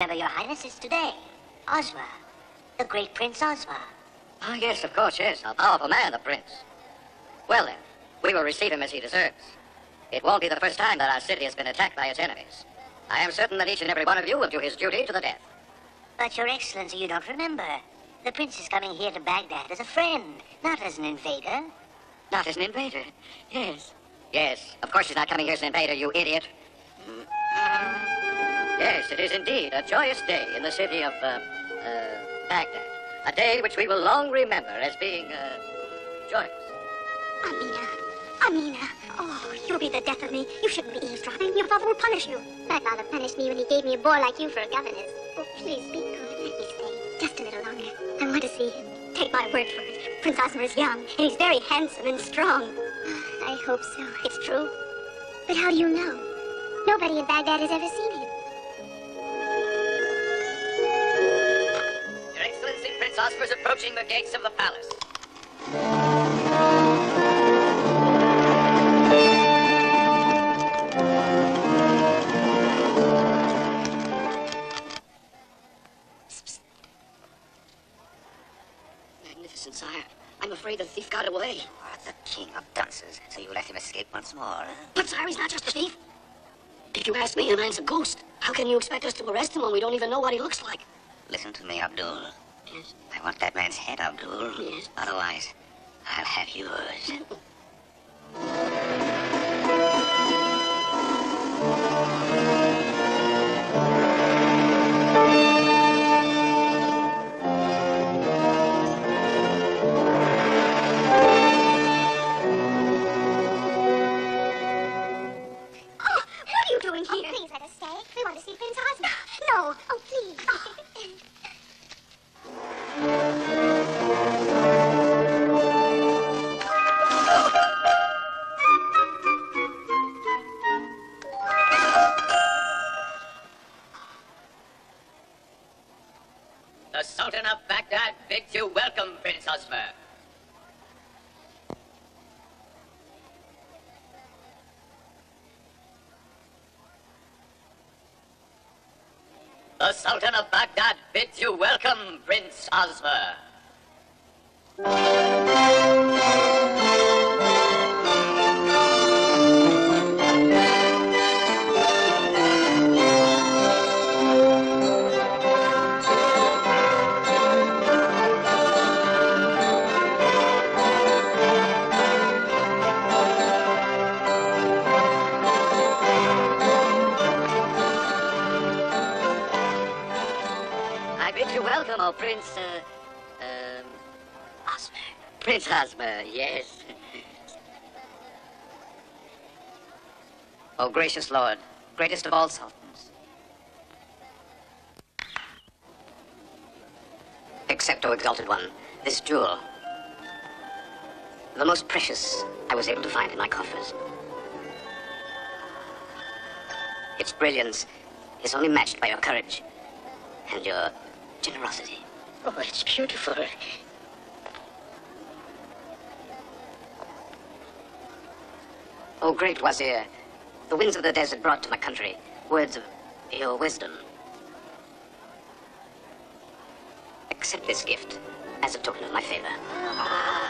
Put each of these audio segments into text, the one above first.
Remember, Your Highness, is today. Ozma. The great Prince Ozma. Ah, yes, of course, yes. A powerful man, the prince. Well, then, we will receive him as he deserves. It won't be the first time that our city has been attacked by its enemies. I am certain that each and every one of you will do his duty to the death. But, Your Excellency, you don't remember. The prince is coming here to Baghdad as a friend, not as an invader. Not as an invader. Yes. Yes, of course he's not coming here as an invader, you idiot. Yes, it is indeed a joyous day in the city of, uh, uh, Baghdad. A day which we will long remember as being, uh, joyous. Amina. Amina. Oh, you'll be the death of me. You shouldn't be eavesdropping. Your father will punish you. My father punished me when he gave me a boy like you for a governess. Oh, please be good. Let me stay just a little longer. I want to see him. Take my word for it. Prince Osmer is young, and he's very handsome and strong. I hope so. It's true. But how do you know? Nobody in Baghdad has ever seen him. Is approaching the gates of the palace. Magnificent, sire. I'm afraid the thief got away. What, the king of dunces. So you let him escape once more, huh? But, sire, he's not just a thief. If you ask me, the man's a ghost. How can you expect us to arrest him when we don't even know what he looks like? Listen to me, Abdul. Yes. I want that man's head, Abdul. Yes. Otherwise, I'll have yours. Oh, what are you doing here? Oh, please let us stay. We want to see Prince Osmer. No. Oh, please. The Sultan of Baghdad bids you welcome, Prince Osmer. Welcome, Prince Prince yes. oh, gracious Lord, greatest of all sultans. Accept, O exalted one, this jewel. The most precious I was able to find in my coffers. Its brilliance is only matched by your courage and your generosity. Oh, it's beautiful. O great Wazir, the winds of the desert brought to my country words of your wisdom. Accept this gift as a token of my favor.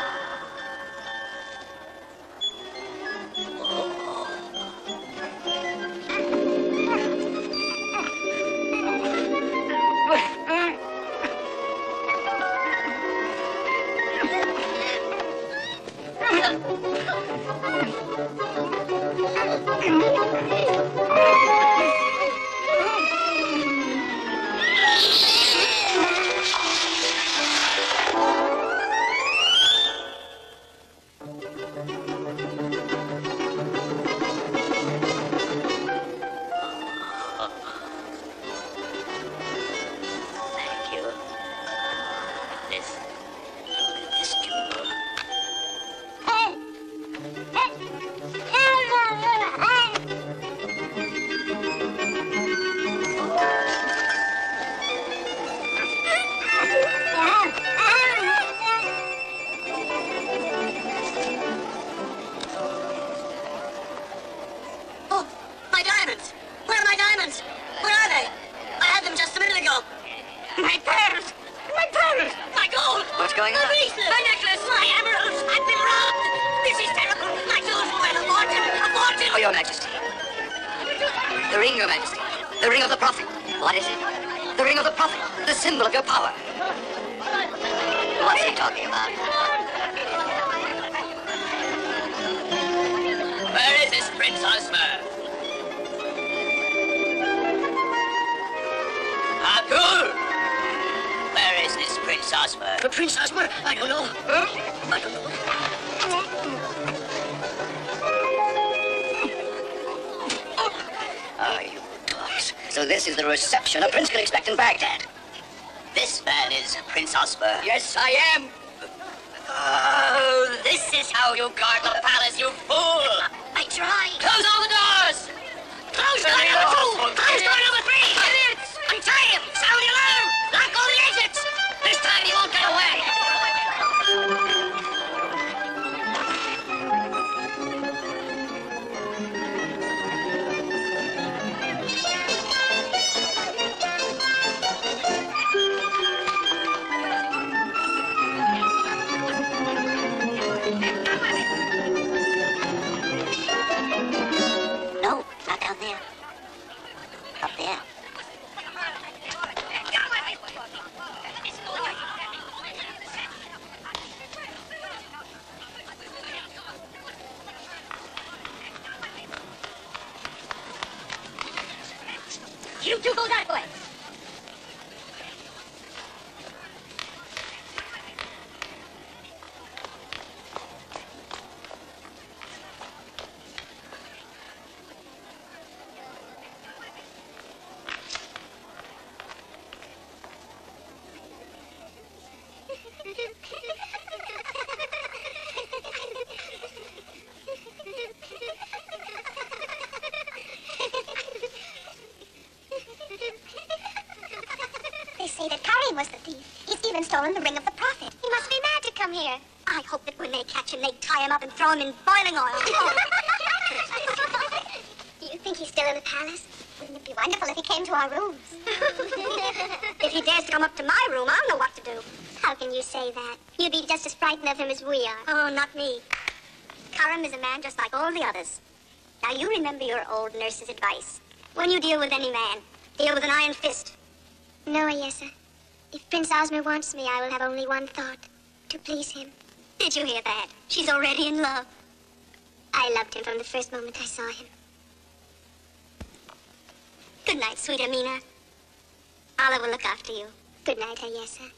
Yes, I You two go that way. They say that Karim was the thief. He's even stolen the ring of the prophet. He must be mad to come here. I hope that when they catch him, they tie him up and throw him in boiling oil. Do you think he's still in the palace? Wouldn't it be wonderful if he came to our rooms? if he dares to come up to my room, I'll know what to do. How can you say that? You'd be just as frightened of him as we are. Oh, not me. Karim is a man just like all the others. Now, you remember your old nurse's advice. When you deal with any man, deal with an iron fist. No, Ayesa. If Prince Osmer wants me, I will have only one thought. To please him. Did you hear that? She's already in love. I loved him from the first moment I saw him. Good night, sweet Amina. Allah will look after you. Good night, Ayesa.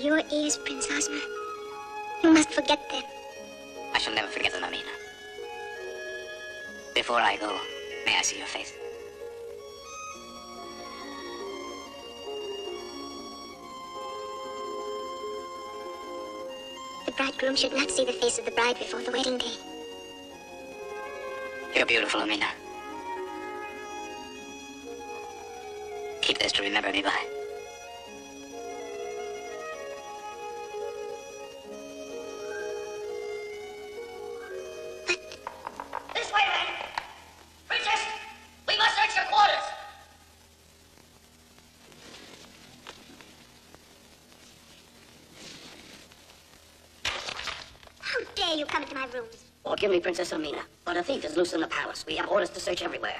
Your ears, Prince Ozma. You must forget them. I shall never forget them, Amina. Before I go, may I see your face? The bridegroom should not see the face of the bride before the wedding day. You're beautiful, Amina. Keep this to remember me by. Forgive me, Princess Amina, but a thief is loose in the palace. We have orders to search everywhere.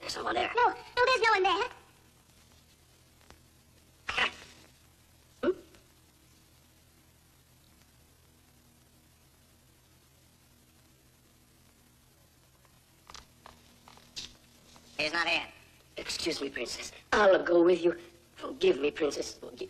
There's someone there. No, no, there's no one there. Hmm? He's not in. Excuse me, Princess. I'll go with you. Forgive me, Princess. Forgive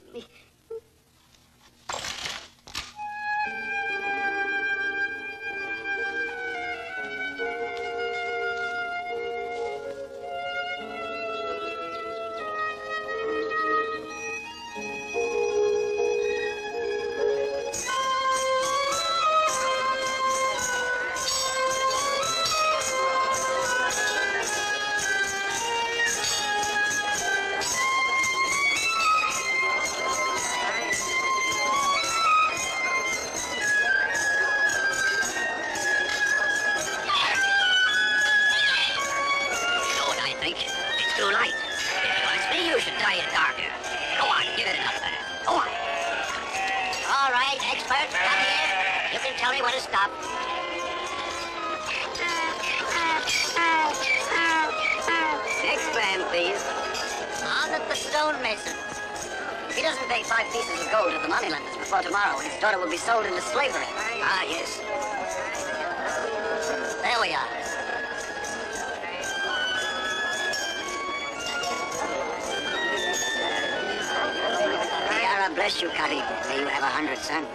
bless you, Kali. May you have a hundred sons.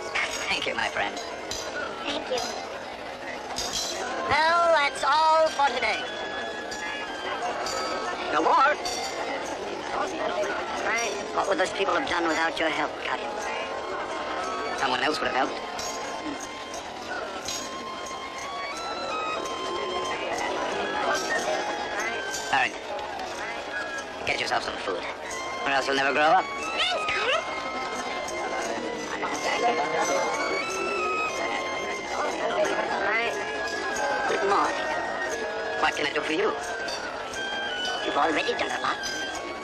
Thank you, my friend. Thank you. Well, that's all for today. No more. What would those people have done without your help, Kali? Someone else would have helped. Aaron, get yourself some food, or else you'll never grow up. What can I do for you? You've already done a lot.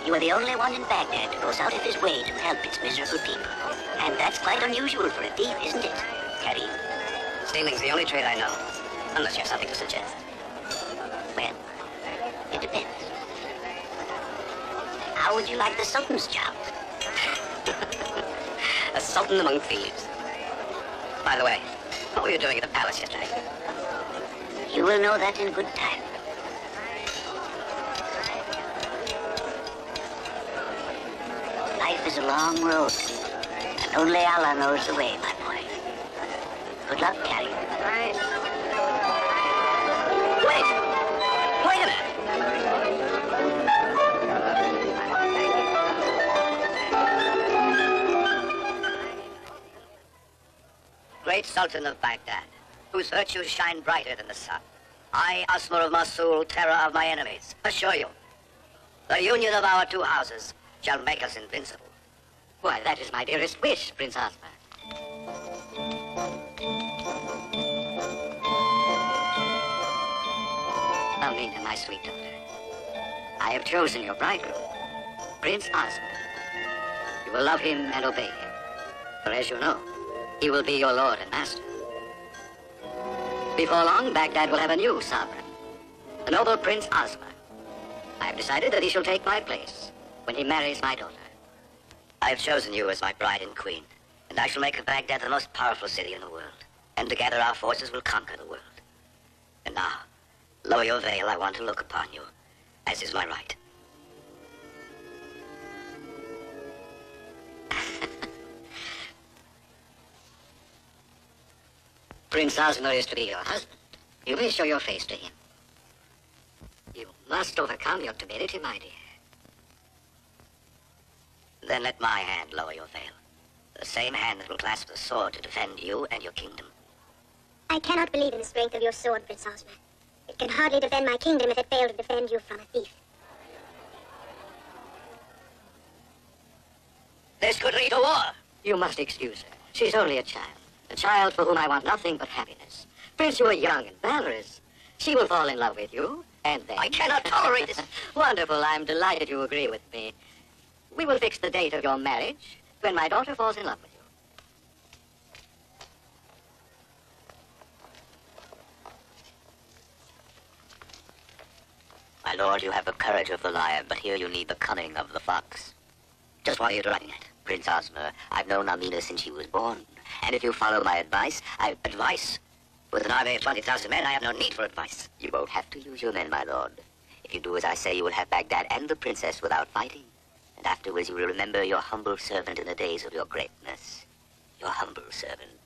You are the only one in Baghdad who goes out of his way to help its miserable people. And that's quite unusual for a thief, isn't it, Karim? Stealing's the only trade I know. Unless you have something to suggest. Well, it depends. How would you like the Sultan's job? A sultan among thieves. By the way, what were you doing at the palace yesterday? You will know that in good time. A long road, and only Allah knows the way, my boy. Good luck, Karim. Wait! Wait a minute! Great Sultan of Baghdad, whose virtues shine brighter than the sun. I, Asmar of Mosul, terror of my enemies, assure you, the union of our two houses shall make us invincible. Why, that is my dearest wish, Prince Asmar. Amina, my sweet daughter, I have chosen your bridegroom, Prince Asmar. You will love him and obey him, for as you know, he will be your lord and master. Before long, Baghdad will have a new sovereign, the noble Prince Asmar. I have decided that he shall take my place when he marries my daughter. I have chosen you as my bride and queen, and I shall make Baghdad the most powerful city in the world. And together our forces will conquer the world. And now, lower your veil. I want to look upon you, as is my right. Prince Osmer is to be your husband. You may show your face to him. You must overcome your timidity, my dear. Then let my hand lower your veil. The same hand that will clasp the sword to defend you and your kingdom. I cannot believe in the strength of your sword, Prince Osmer. It can hardly defend my kingdom if it failed to defend you from a thief. This could lead to war. You must excuse her. She's only a child. A child for whom I want nothing but happiness. Prince, you are young and valorous. She will fall in love with you, and then... I cannot tolerate this. Wonderful. I'm delighted you agree with me. We will fix the date of your marriage when my daughter falls in love with you. My lord, you have the courage of the lion, but here you need the cunning of the fox. Just are you driving at? Prince Osmer, I've known Amina since she was born. And if you follow my advice, I... Advice? With an army of 20,000 men, I have no need for advice. You won't have to use your men, my lord. If you do as I say, you will have Baghdad and the princess without fighting. And afterwards you will remember your humble servant in the days of your greatness. Your humble servant.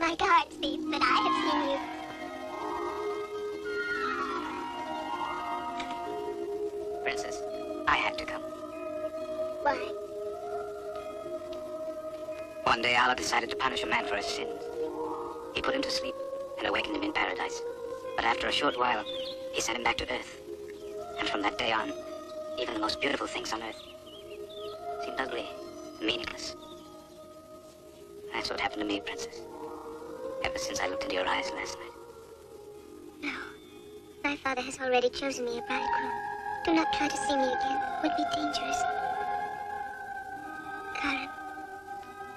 My God, Steve! but I have seen you. Princess, I had to come. Why? One day Allah decided to punish a man for his sins. He put him to sleep and awakened him in paradise. But after a short while, he sent him back to earth. And from that day on, even the most beautiful things on earth seemed ugly, meaningless. That's what happened to me, Princess. Ever since I looked into your eyes last night. No. My father has already chosen me a bridegroom. Do not try to see me again. It would be dangerous. Karim,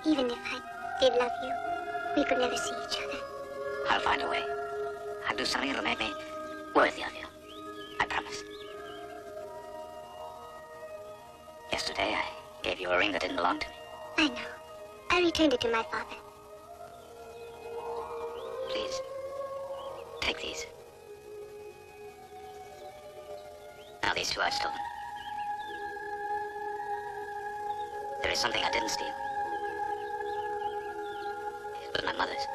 even if I did love you, we could never see each other. I'll find a way. I'll do something that'll make me worthy of you. I promise. Yesterday, I gave you a ring that didn't belong to me. I know. I returned it to my father. Something I didn't steal. It was my mother's.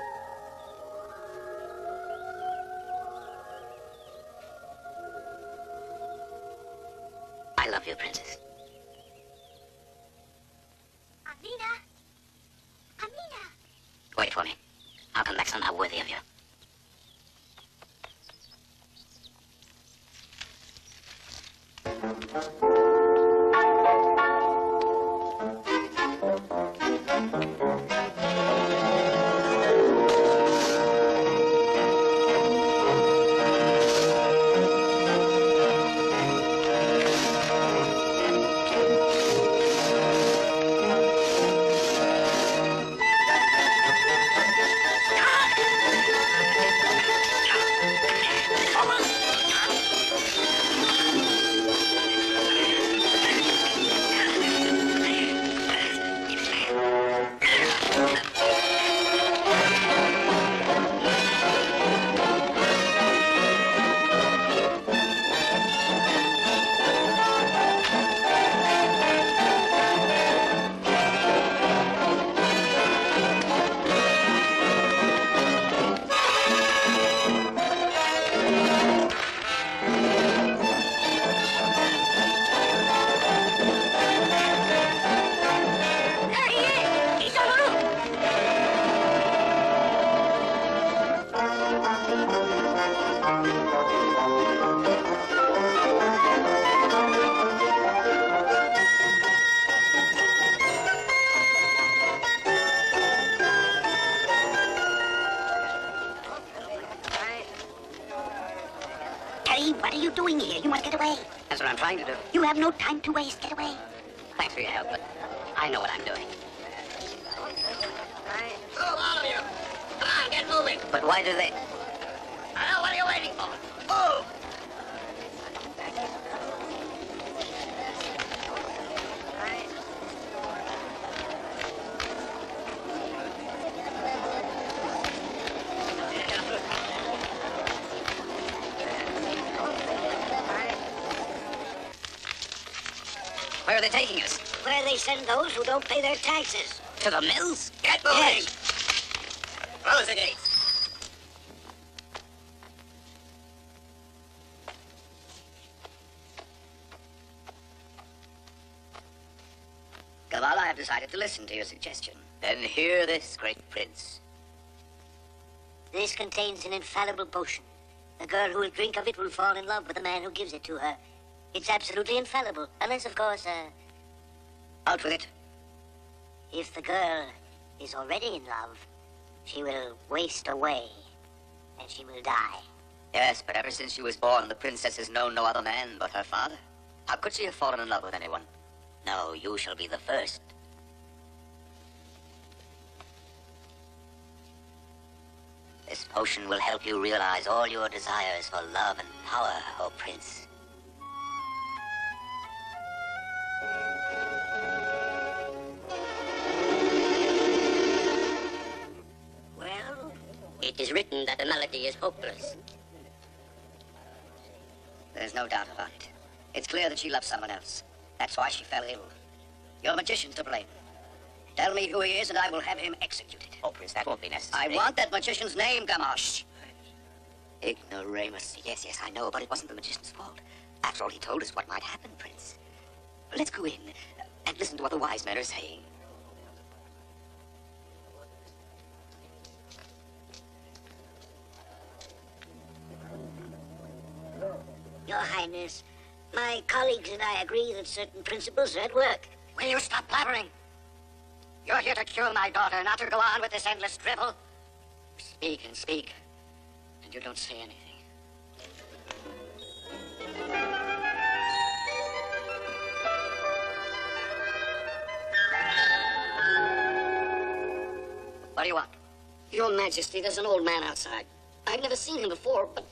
To waste. Send those who don't pay their taxes. To the mills? Get moving! Yes. Close the gates. Gamal, I have decided to listen to your suggestion. Then hear this, great prince. This contains an infallible potion. The girl who will drink of it will fall in love with the man who gives it to her. It's absolutely infallible, unless, of course, uh, Out with it. if the girl is already in love, she will waste away, and she will die. Yes, but ever since she was born, the princess has known no other man but her father. How could she have fallen in love with anyone? No, you shall be the first. This potion will help you realize all your desires for love and power, O prince. That is hopeless. There's no doubt about it. It's clear that she loves someone else. That's why she fell ill. Your magician's to blame. Tell me who he is, and I will have him executed. Oh, prince, that won't be necessary. I want that magician's name, Gamash. Ignoramus. Yes, yes, I know, but it wasn't the magician's fault. After all, he told us what might happen, prince. Let's go in and listen to what the wise men are saying. Your Highness, my colleagues and I agree that certain principles are at work. Will you stop blabbering? You're here to cure my daughter, not to go on with this endless drivel. Speak and speak, and you don't say anything. What do you want? Your Majesty, there's an old man outside. I've never seen him before, but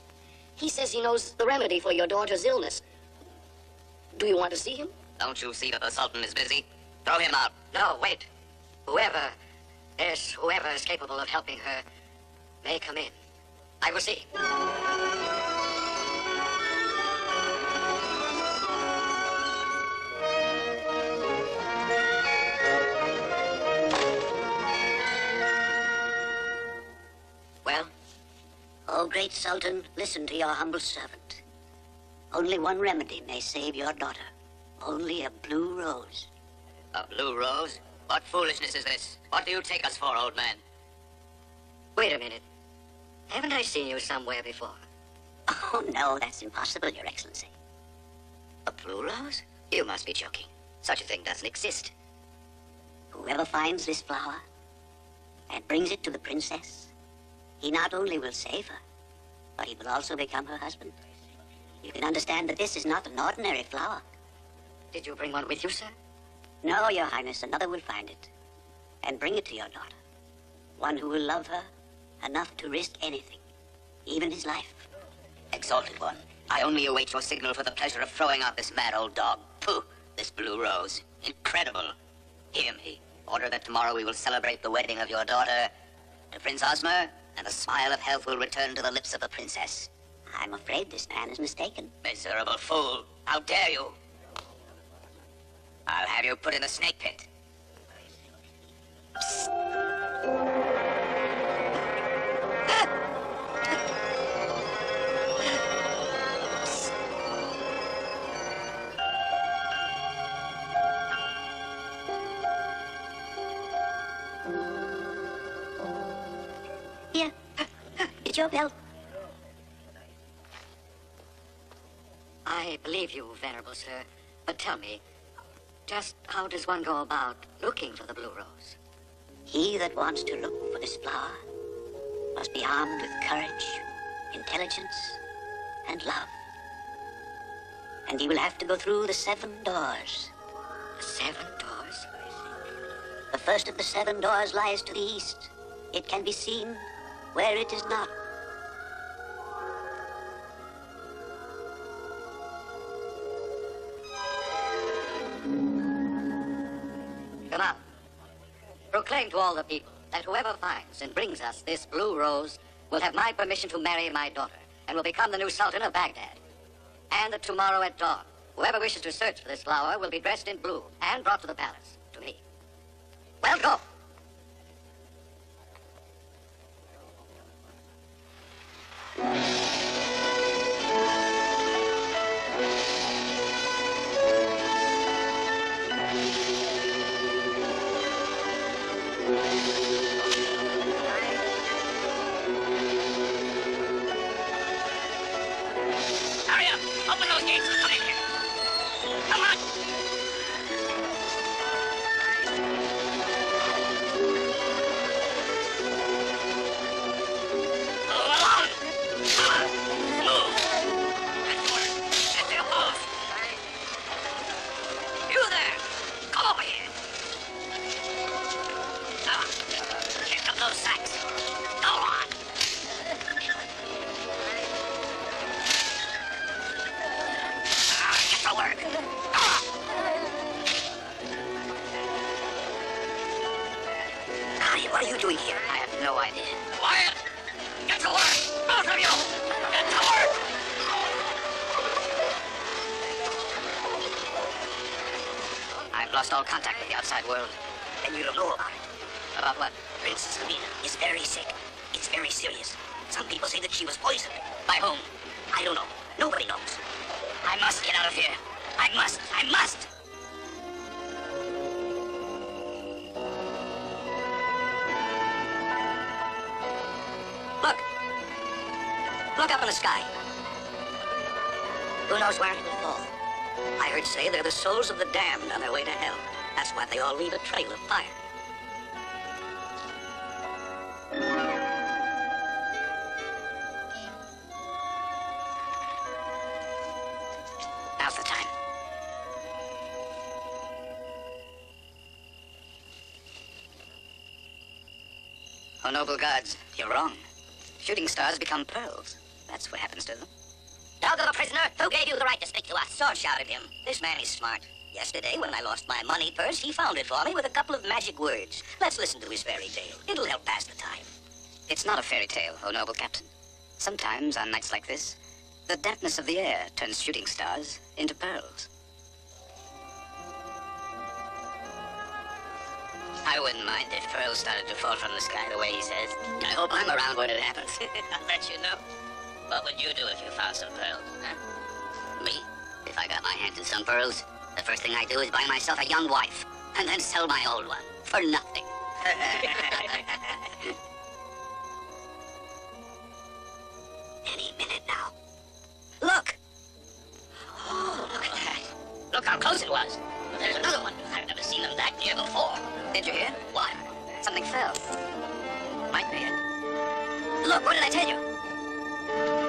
he says he knows the remedy for your daughter's illness. Do you want to see him? Don't you see that the Sultan is busy? Throw him out. No, wait. Whoever, yes, whoever is capable of helping her may come in. I will see. O great Sultan, listen to your humble servant. Only one remedy may save your daughter. Only a blue rose. A blue rose? What foolishness is this? What do you take us for, old man? wait a minute. Haven't I seen you somewhere before? Oh, no, that's impossible, Your Excellency. A blue rose? You must be joking. Such a thing doesn't exist. Whoever finds this flower and brings it to the princess, he not only will save her, but he will also become her husband. You can understand that this is not an ordinary flower. Did you bring one with you, sir? No, Your Highness, another will find it and bring it to your daughter. One who will love her enough to risk anything, even his life. Exalted one, I only await your signal for the pleasure of throwing out this mad old dog. Pooh, this blue rose. Incredible. Hear me. Order that tomorrow we will celebrate the wedding of your daughter to Prince Ozma, and a smile of health will return to the lips of the princess. I'm afraid this man is mistaken. Miserable fool. How dare you? I'll have you put in a snake pit. Here, your belt. I believe you, venerable sir. But tell me, just how does one go about looking for the blue rose? He that wants to look for this flower must be armed with courage, intelligence, and love. And he will have to go through the seven doors. The seven doors? The first of the seven doors lies to the east. It can be seen where it is not. Come on. Proclaim to all the people that whoever finds and brings us this blue rose will have my permission to marry my daughter and will become the new Sultan of Baghdad. And that tomorrow at dawn, whoever wishes to search for this flower will be dressed in blue and brought to the palace, to me. Well, go. Noble gods, you're wrong. Shooting stars become pearls. That's what happens to them. Dog of a prisoner, who gave you the right to speak to us? Sword shouted him. This man is smart. Yesterday, when I lost my money purse, he found it for me with a couple of magic words. Let's listen to his fairy tale. It'll help pass the time. It's not a fairy tale, oh noble captain. Sometimes, on nights like this, the dampness of the air turns shooting stars into pearls. I wouldn't mind if pearls started to fall from the sky the way he says. I hope I'm around when it happens. I'll let you know. What would you do if you found some pearls, huh? Me? If I got my hands in some pearls, the first thing I do is buy myself a young wife, and then sell my old one for nothing. Any minute now. Look! Oh, look at that. Look how close it was. There's another one. I've never seen them that near before. Did you hear? What? Something fell. Might be it. Look, what did I tell you?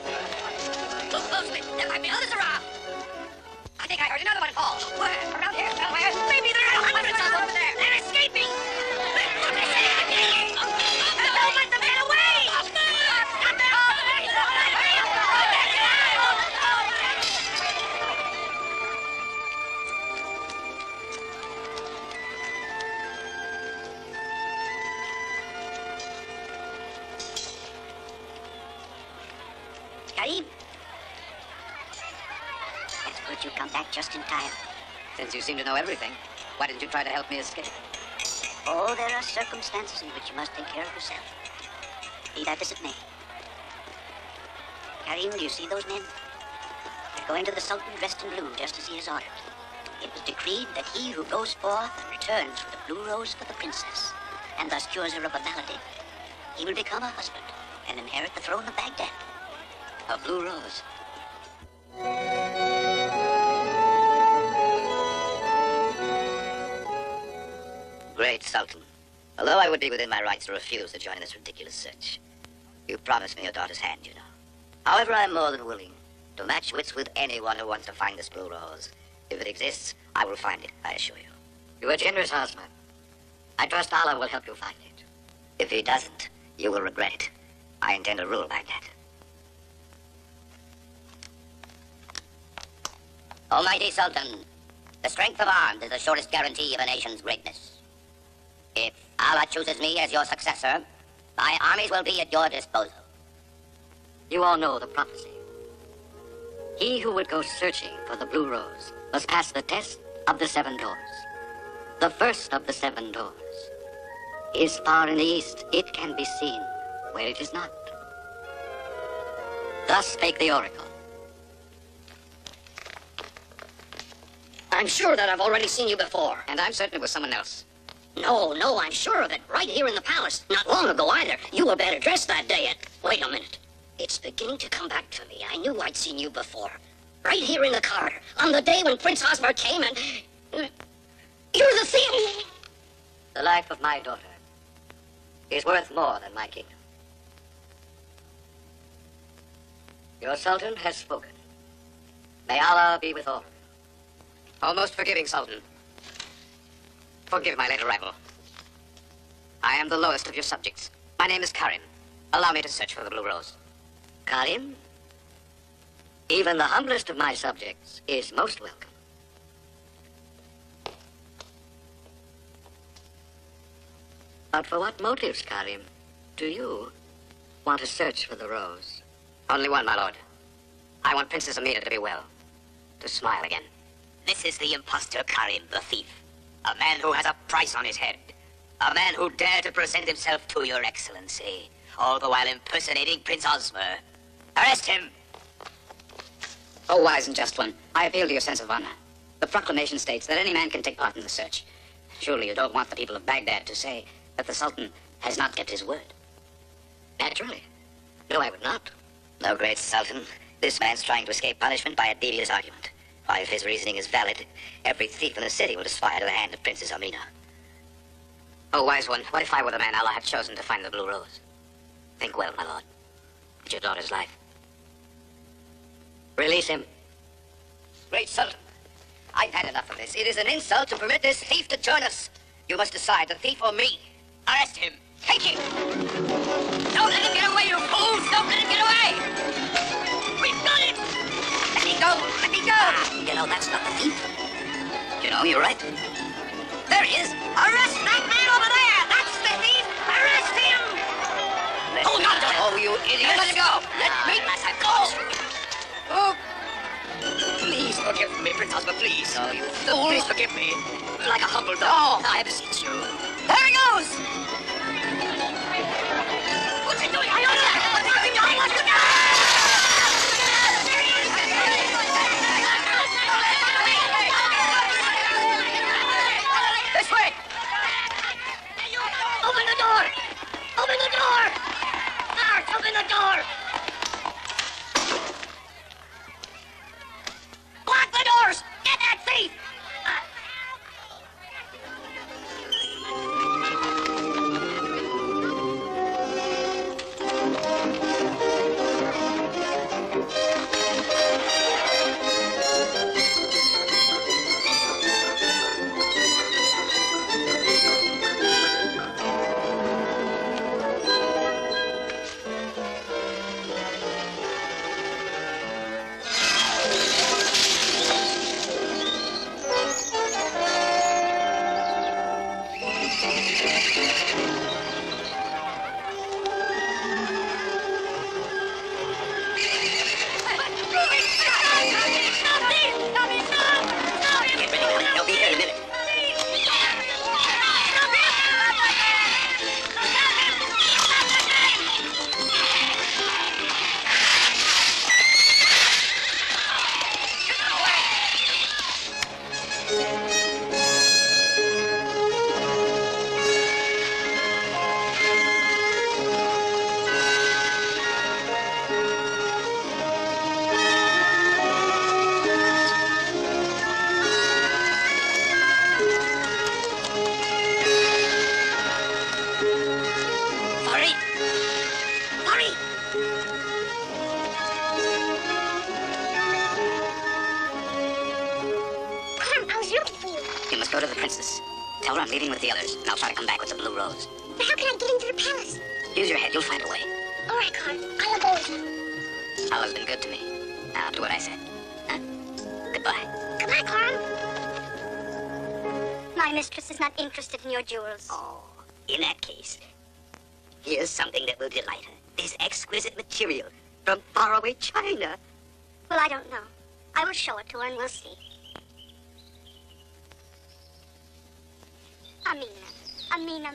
One. Look closely. There might be others around. I think I heard another one fall. Where? Around here? Somewhere? Maybe back just in time. Since you seem to know everything, why didn't you try to help me escape? Oh, there are circumstances in which you must take care of yourself. Be that as it may. Karim, do you see those men? They're going to the Sultan dressed in blue, just as he has ordered. It was decreed that he who goes forth and returns with the blue rose for the princess, and thus cures her of a malady, he will become her husband and inherit the throne of Baghdad. A blue rose. Great Sultan. Although I would be within my rights to refuse to join in this ridiculous search, you promised me your daughter's hand, you know. However, I am more than willing to match wits with anyone who wants to find this blue rose. If it exists, I will find it, I assure you. You are a generous, husband. I trust Allah will help you find it. If he doesn't, you will regret it. I intend to rule Baghdad. Almighty Sultan, the strength of arms is the surest guarantee of a nation's greatness. If Allah chooses me as your successor, my armies will be at your disposal. You all know the prophecy. He who would go searching for the blue rose must pass the test of the seven doors. The first of the seven doors is far in the east. It can be seen where it is not. Thus spake the oracle. I'm sure that I've already seen you before. And I'm certain it was someone else. No, no, I'm sure of it. Right here in the palace. Not long ago either. You were better dressed that day. And wait a minute. It's beginning to come back to me. I knew I'd seen you before. Right here in the corridor. On the day when Prince Hosmer came and... You're the thing! The life of my daughter is worth more than my kingdom. Your Sultan has spoken. May Allah be with all. Almost most forgiving Sultan, forgive my late arrival. I am the lowest of your subjects. My name is Karim. Allow me to search for the Blue Rose. Karim? Even the humblest of my subjects is most welcome. But for what motives, Karim, do you want to search for the rose? Only one, my lord. I want Princess Amina to be well. To smile again. This is the impostor Karim, the thief. A man who has a price on his head. A man who dared to present himself to your excellency, all the while impersonating Prince Osman. Arrest him! Oh, wise and just one, I appeal to your sense of honor. The proclamation states that any man can take part in the search. Surely you don't want the people of Baghdad to say that the Sultan has not kept his word. Naturally. No, I would not. No, great Sultan. This man's trying to escape punishment by a devious argument. Why, if his reasoning is valid, every thief in the city will aspire to the hand of Princess Amina. Oh, wise one, what if I were the man Allah had chosen to find the Blue Rose? Think well, my lord. It's your daughter's life. Release him. Great Sultan, I've had enough of this. It is an insult to permit this thief to join us. You must decide, the thief or me. Arrest him. Take him. Don't let him get away, you fools! Don't let him get away! We've got him! Go. Let me go. You know, that's not the thief. You know, you're right. There he is. Arrest that man over there! That's the thief! Arrest him! Let Hold on to him. Oh, you idiot. Let him go! Let me Let him go! Oh. Please forgive me, Prince Osman, please. Oh, you fool. Please forgive me. Like a humble dog. I beseech you. There he goes! Open the door! Lock the doors! Get that thief!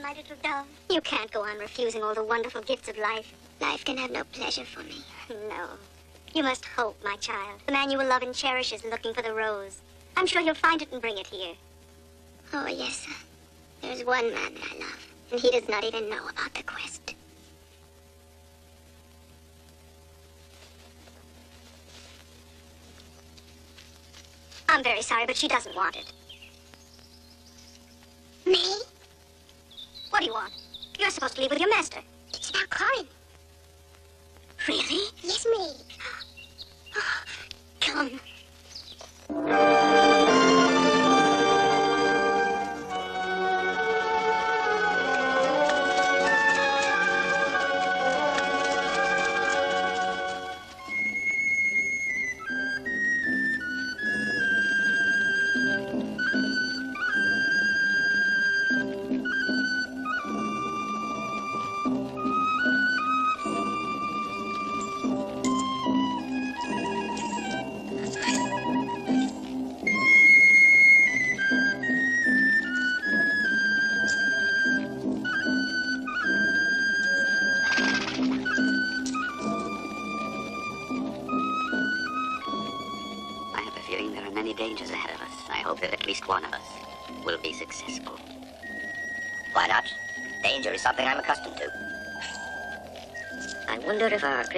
My little dove. You can't go on refusing all the wonderful gifts of life. Life can have no pleasure for me. No. You must hope, my child. The man you will love and cherish is looking for the rose. I'm sure he'll find it and bring it here. Oh, yes, sir. There's one man that I love, and he does not even know about the quest. I'm very sorry, but she doesn't want it. Me? What do you want? You're supposed to leave with your master. It's about Karim. Really? Yes, me. Come.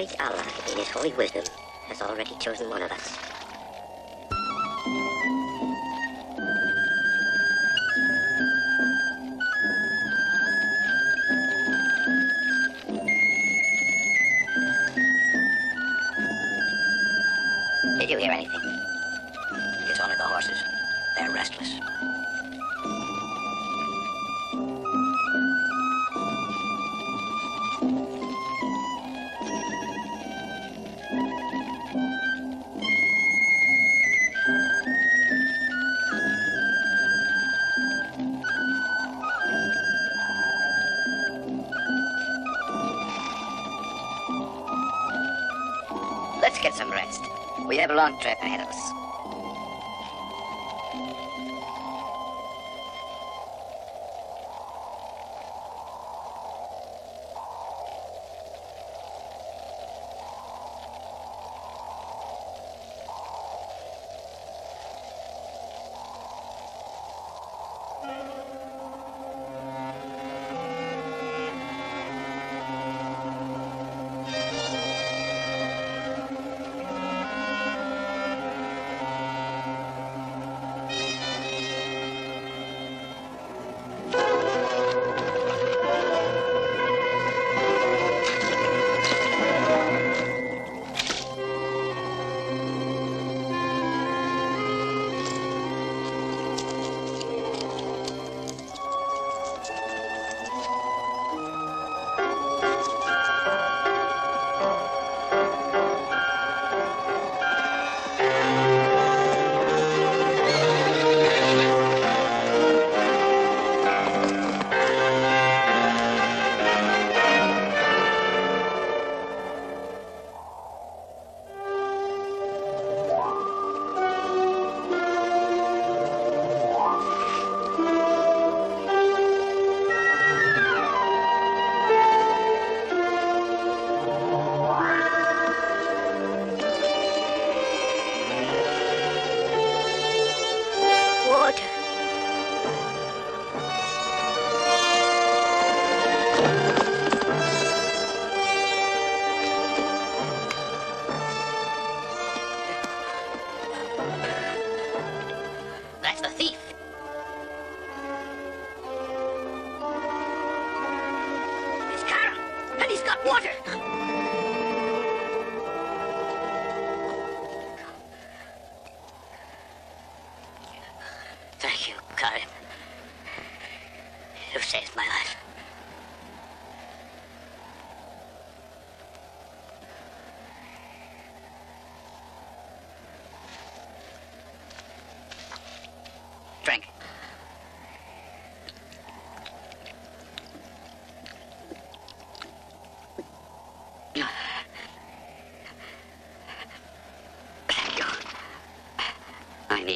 Great Allah, in his holy wisdom, has already chosen one of us. We have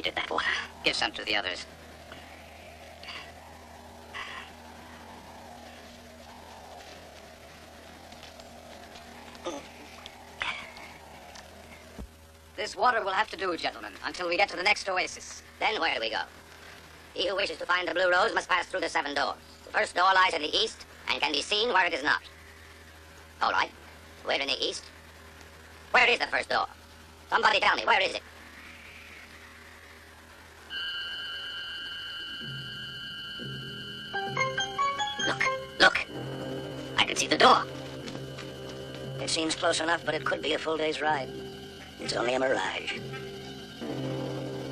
That water. Give some to the others. This water will have to do, gentlemen, until we get to the next oasis. Then where do we go? He who wishes to find the Blue Rose must pass through the seven doors. The first door lies in the east and can be seen where it is not. All right. We're in the east. Where is the first door? Somebody tell me, where is it? Door. It seems close enough, but it could be a full day's ride. It's only a mirage.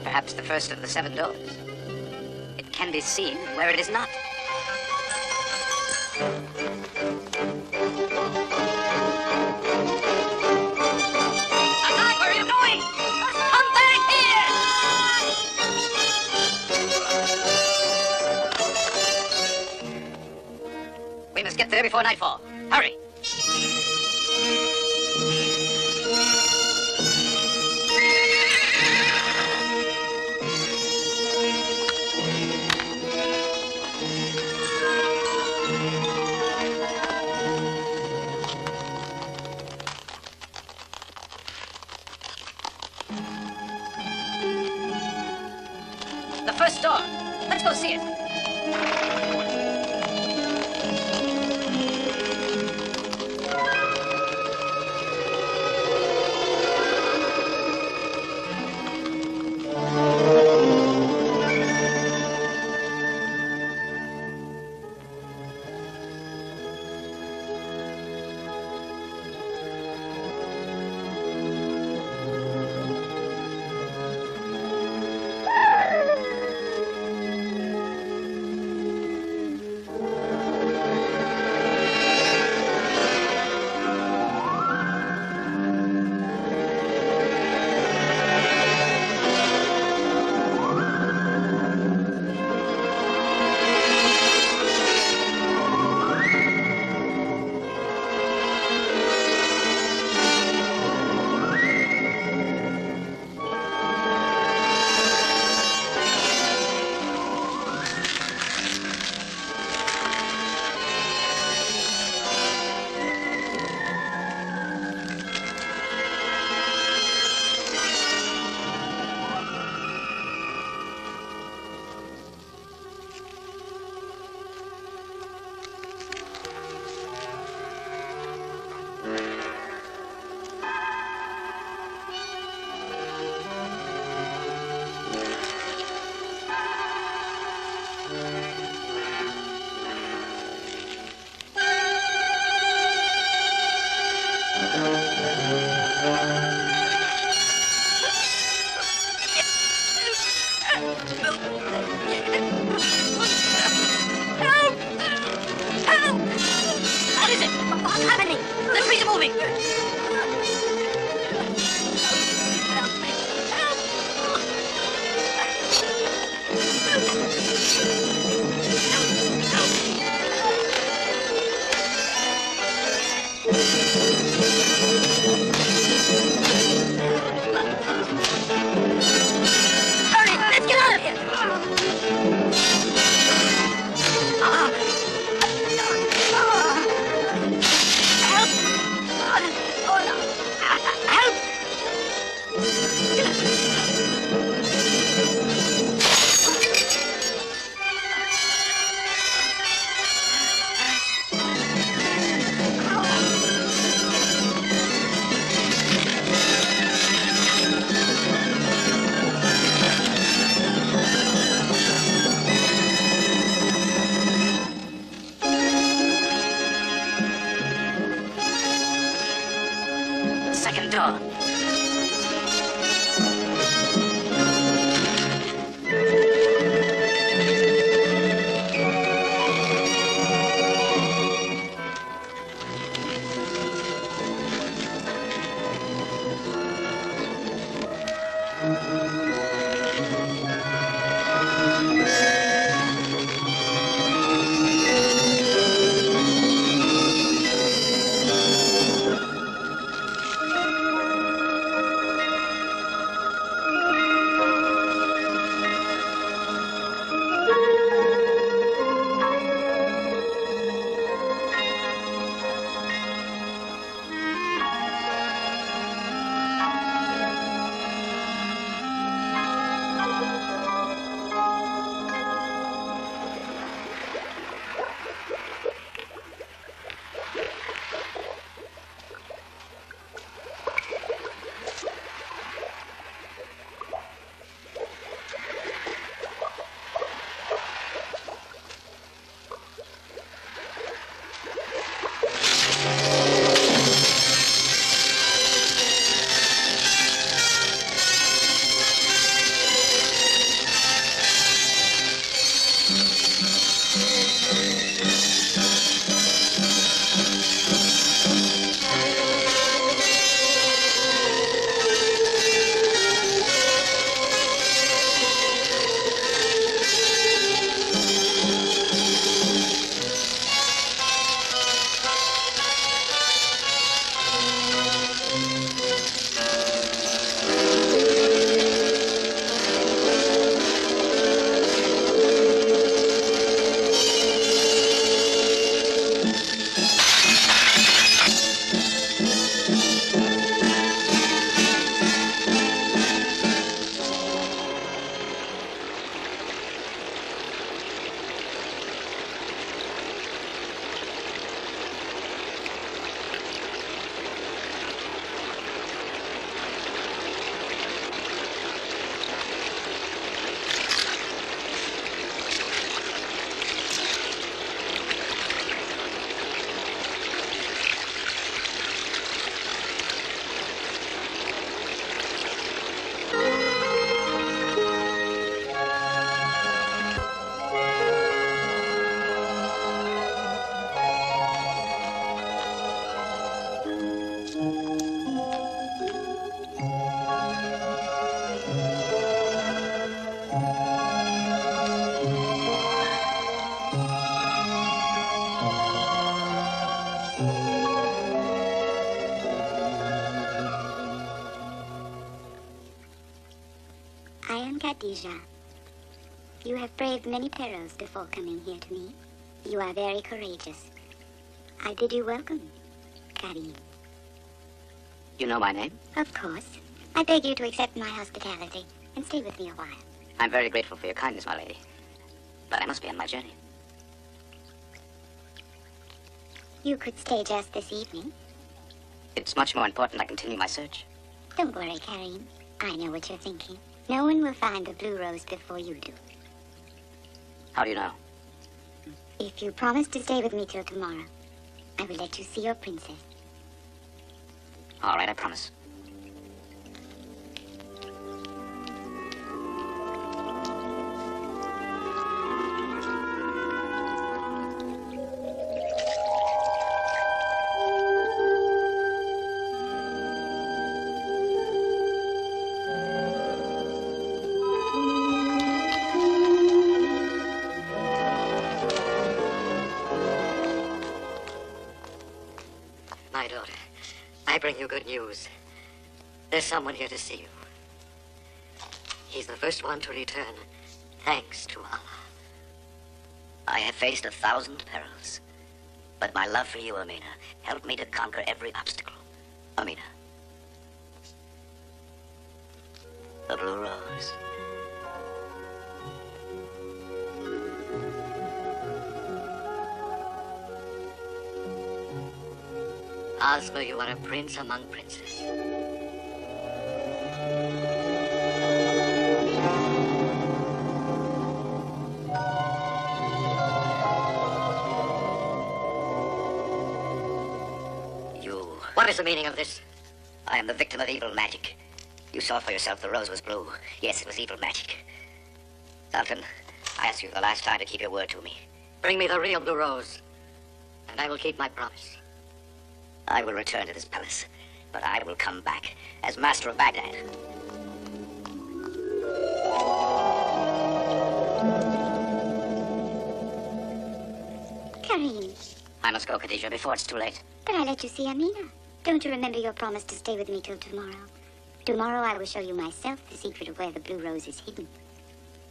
Perhaps the first of the seven doors. It can be seen where it is not. We must get there before nightfall. Second Many perils before coming here to me. You are very courageous. I bid you welcome, Karim. You know my name? Of course. I beg you to accept my hospitality and stay with me a while. I'm very grateful for your kindness, my lady. But I must be on my journey. You could stay just this evening. It's much more important I continue my search. Don't worry, Karim. I know what you're thinking. No one will find the blue rose before you do. How do you know? If you promise to stay with me till tomorrow, I will let you see your princess. All right, I promise. There's someone here to see you. He's the first one to return, thanks to Allah. I have faced a thousand perils, but my love for you, Amina, helped me to conquer every obstacle. Amina. The Blue Rose. Osman, you are a prince among princes. You. What is the meaning of this? I am the victim of evil magic. You saw for yourself the rose was blue. Yes, it was evil magic. Sultan, I ask you the last time to keep your word to me. Bring me the real blue rose, and I will keep my promise. I will return to this palace, but I will come back as master of Baghdad. Karim, I must go, Khadija, before it's too late. but I let you see Amina. Don't you remember your promise to stay with me till tomorrow? Tomorrow I will show you myself the secret of where the blue rose is hidden.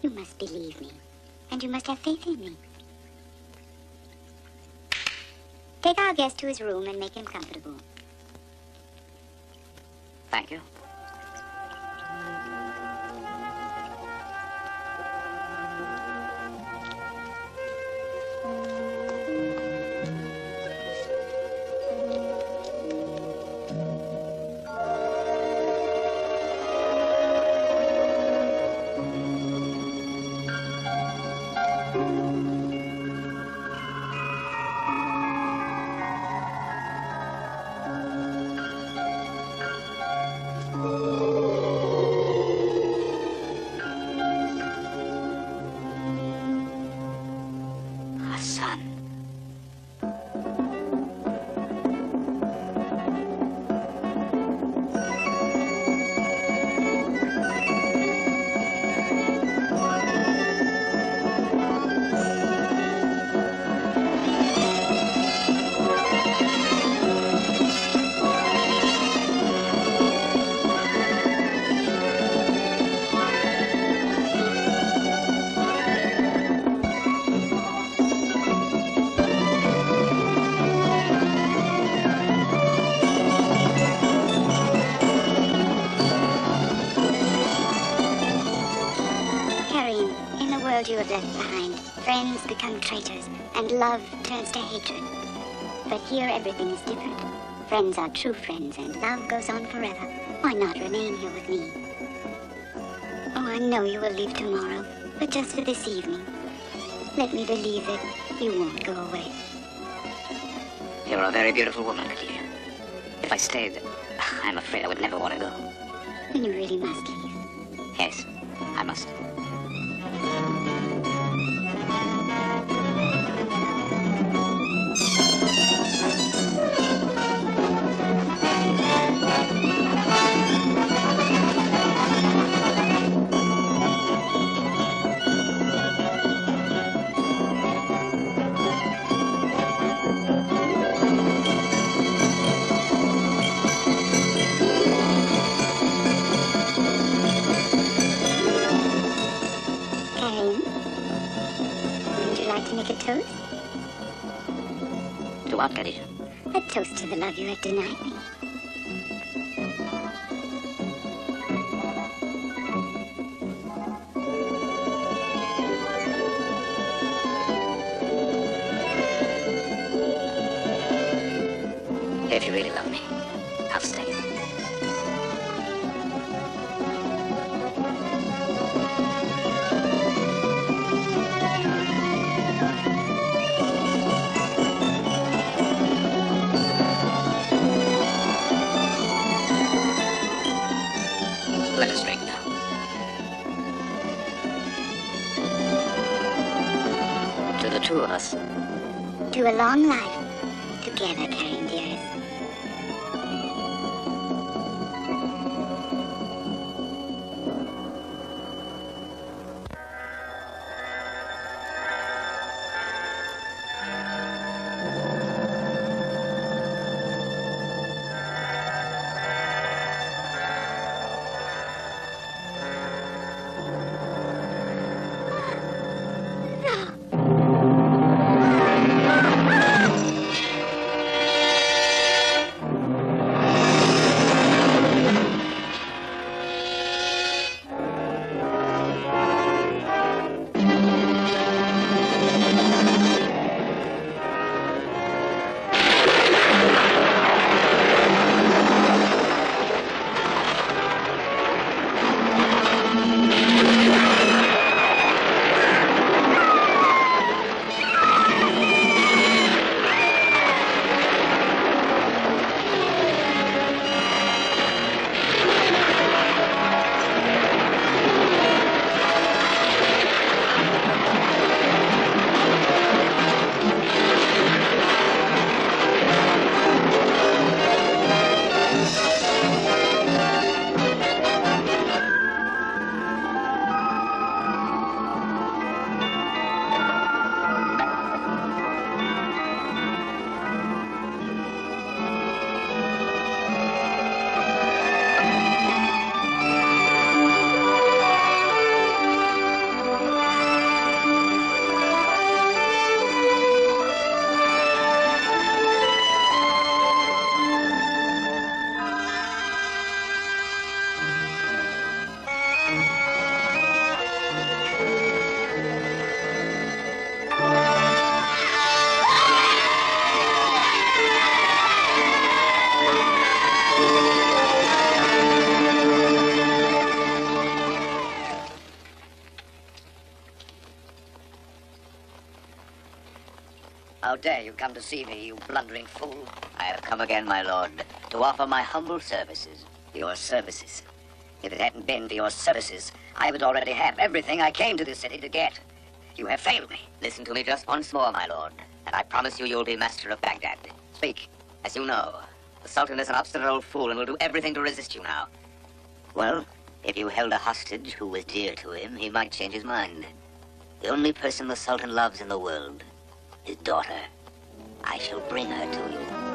You must believe me, and you must have faith in me. Take our guest to his room and make him comfortable. Thank you. Love turns to hatred. But here everything is different. Friends are true friends, and love goes on forever. Why not remain here with me? Oh, I know you will leave tomorrow, but just for this evening. Let me believe that you won't go away. You're a very beautiful woman, Khadija. If I stayed, I'm afraid I would never want to go. Then you really must leave. Yes, I must. You have denied me. Let us drink now. To the two of us. To a long life, together carrying the dare you come to see me, you blundering fool? I have come again, my lord, to offer my humble services. Your services. If it hadn't been for your services, I would already have everything I came to this city to get. You have failed me. Listen to me just once more, my lord, and I promise you you'll be master of Baghdad. Speak. As you know, the Sultan is an obstinate old fool and will do everything to resist you now. Well, if you held a hostage who was dear to him, he might change his mind. The only person the Sultan loves in the world, his daughter. I shall bring her to you.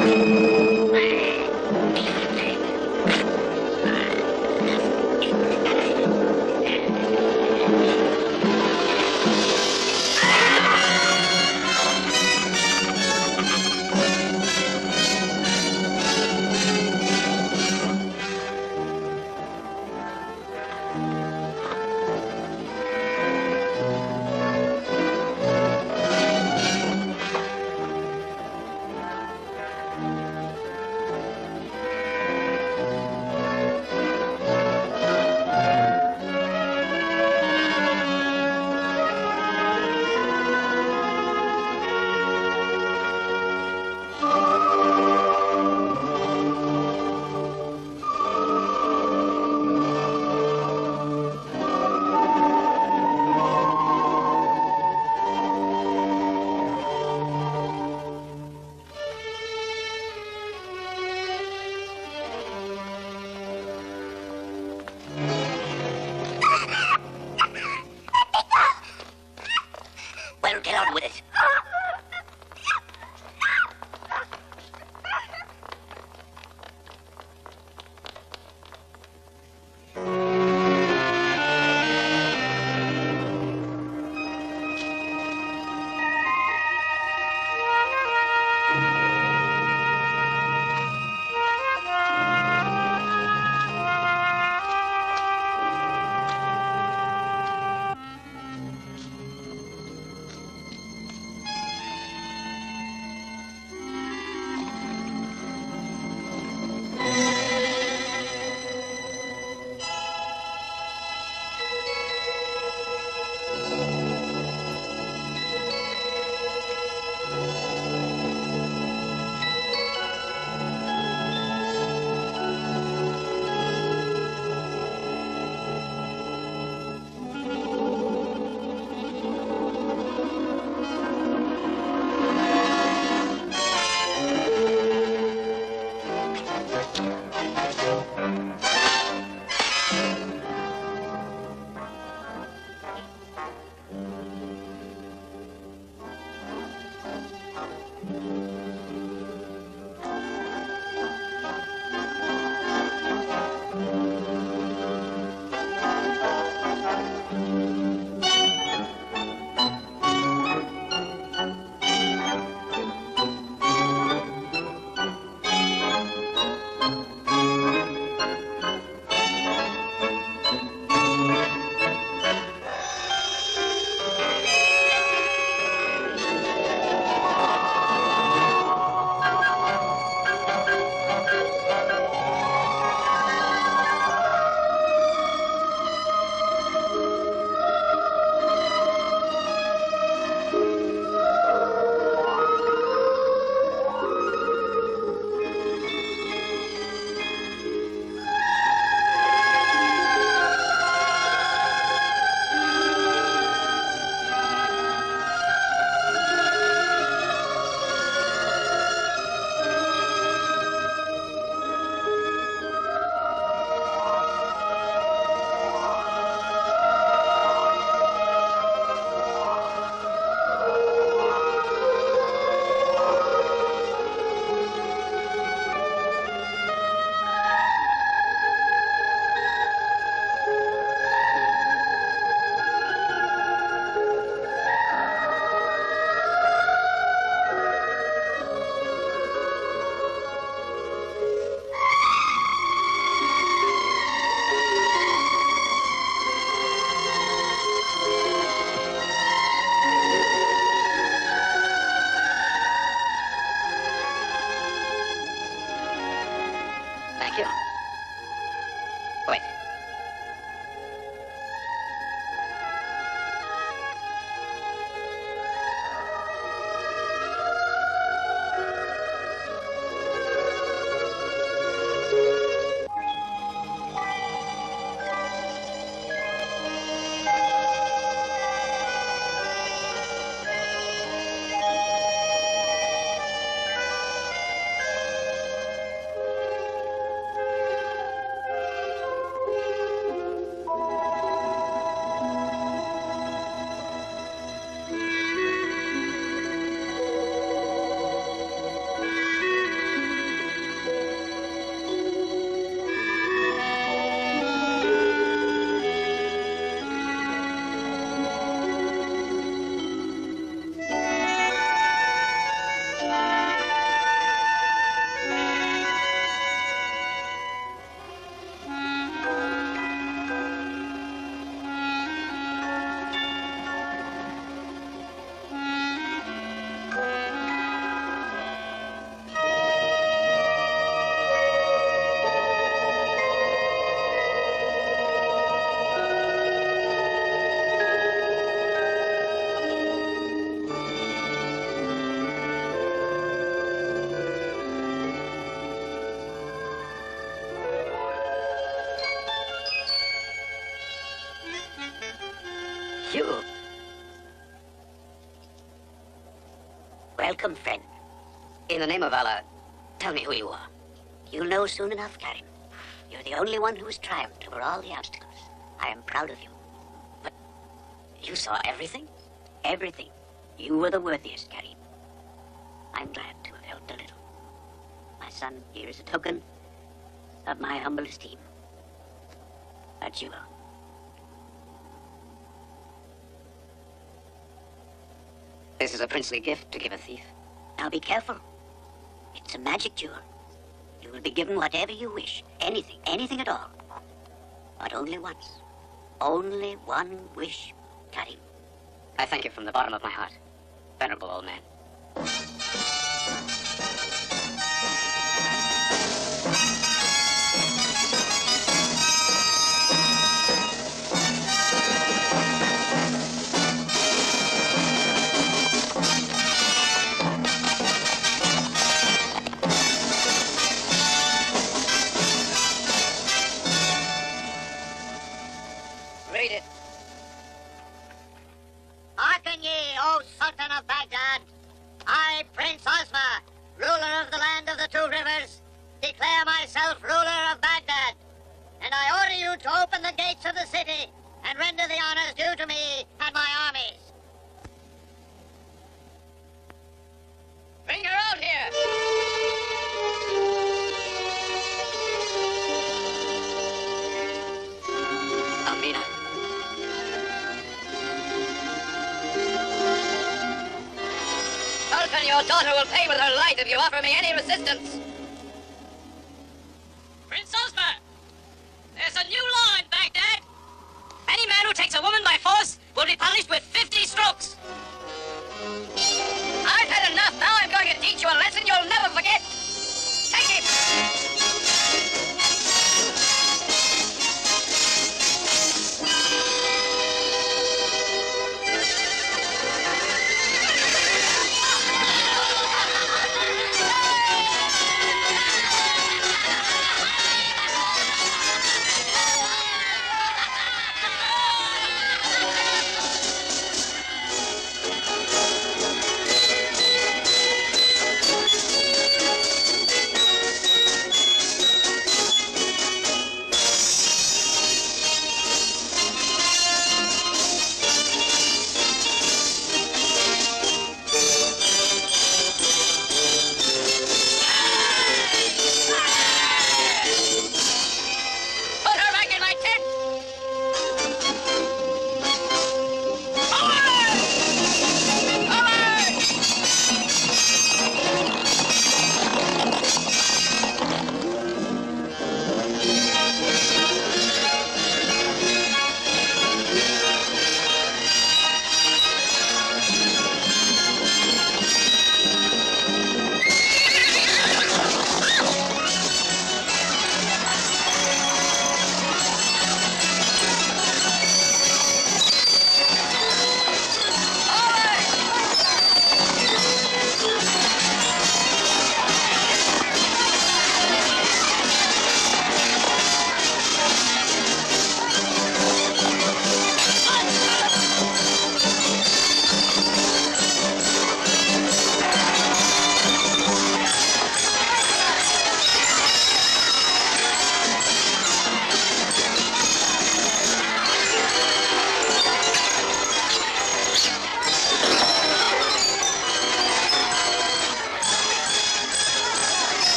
Well, Welcome, friend. In the name of Allah, tell me who you are. You'll know soon enough, Karim. You're the only one who has triumphed over all the obstacles. I am proud of you. But you saw everything? Everything. You were the worthiest, Karim. I'm glad to have helped a little. My son, here is a token of my humble esteem. Adieu. This is a princely gift to give a thief. Now be careful. It's a magic jewel. You will be given whatever you wish. Anything, anything at all. But only once. Only one wish, Karim. I thank you from the bottom of my heart, venerable old man.